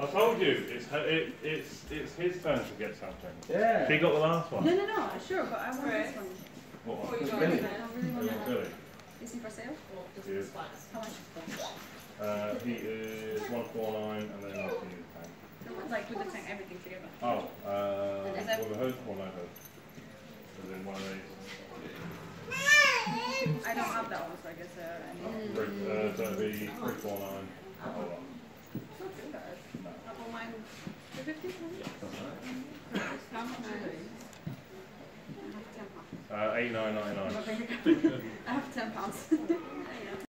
I told you, it's her, it, it's it's his turn to get something. Yeah. He got the last one. no, no, no, sure, but I want this one. What one? I Really? don't really want Yeah, that. Is he for sale? He is. How much? Uh, he is one four nine, and then after you pay. No, Like with the tank, everything together. Oh, uh, Is that- with a hood or no hood? As one of these. I don't have that one, so I guess uh, I need. Three, uh, so it'd be three four nine. Oh, well. It's not too bad. No. Apple mine, two fifty. How much are they? I have ten pounds. Uh, eight nine ninety nine. I have ten pounds.